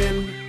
10,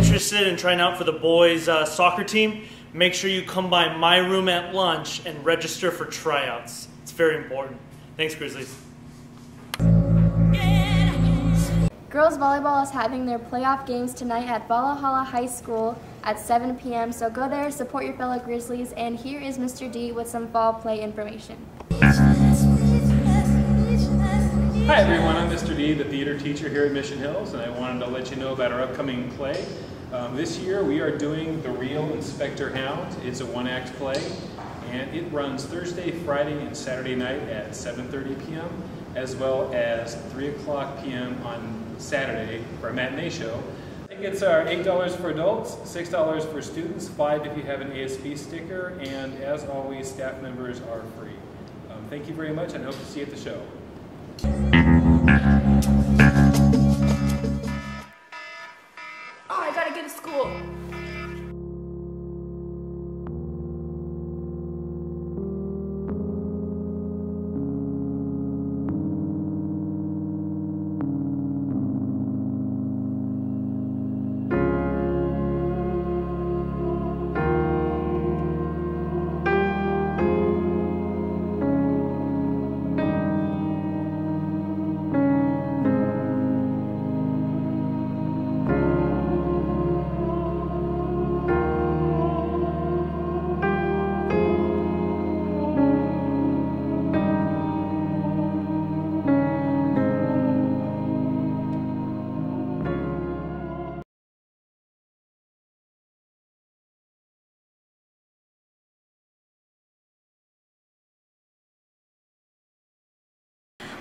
interested in trying out for the boys uh, soccer team? Make sure you come by my room at lunch and register for tryouts. It's very important. Thanks, Grizzlies. Girls volleyball is having their playoff games tonight at Valhalla High School at 7 p.m. So go there, support your fellow Grizzlies, and here is Mr. D with some fall play information. Hi everyone, I'm Mr. D, the theater teacher here at Mission Hills, and I wanted to let you know about our upcoming play. Um, this year we are doing The Real Inspector Hound. It's a one-act play, and it runs Thursday, Friday, and Saturday night at 7.30 p.m., as well as 3 o'clock p.m. on Saturday for a matinee show. Tickets are $8 for adults, $6 for students, 5 if you have an ASB sticker, and as always, staff members are free. Um, thank you very much, and hope to see you at the show.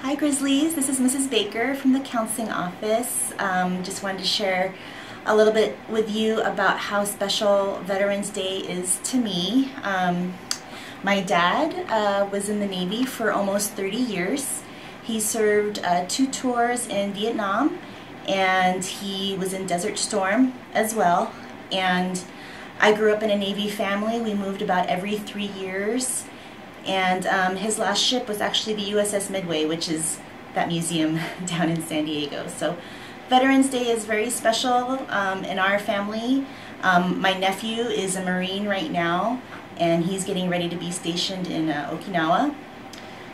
Hi Grizzlies, this is Mrs. Baker from the counseling office. Um, just wanted to share a little bit with you about how special Veterans Day is to me. Um, my dad uh, was in the Navy for almost 30 years. He served uh, two tours in Vietnam and he was in Desert Storm as well. And I grew up in a Navy family. We moved about every three years and um, his last ship was actually the USS Midway, which is that museum down in San Diego. So Veterans Day is very special um, in our family. Um, my nephew is a Marine right now, and he's getting ready to be stationed in uh, Okinawa.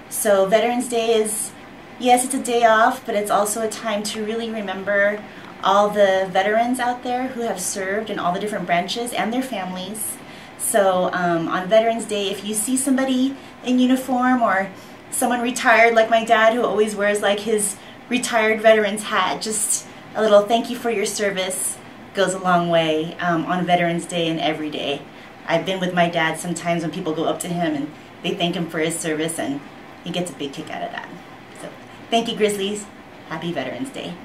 So Veterans Day is, yes, it's a day off, but it's also a time to really remember all the veterans out there who have served in all the different branches and their families. So um, on Veterans Day, if you see somebody in uniform or someone retired like my dad who always wears like his retired veteran's hat, just a little thank you for your service goes a long way um, on Veterans Day and every day. I've been with my dad sometimes when people go up to him and they thank him for his service and he gets a big kick out of that. So thank you Grizzlies. Happy Veterans Day.